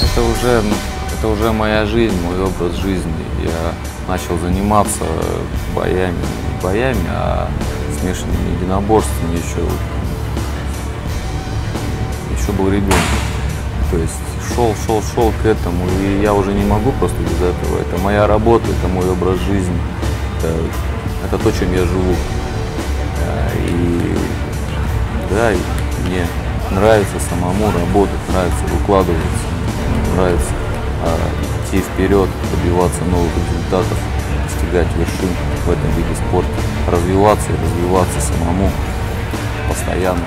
Это уже, это уже моя жизнь, мой образ жизни. Я начал заниматься боями, не боями, а смешанными единоборствами еще, еще был ребенком. То есть шел, шел, шел к этому, и я уже не могу просто без этого. Это моя работа, это мой образ жизни, это, это то, чем я живу. Э, И да, мне нравится самому работать, нравится выкладываться, нравится а, идти вперед, добиваться новых результатов, достигать вершин в этом виде спорта, развиваться и развиваться самому постоянно.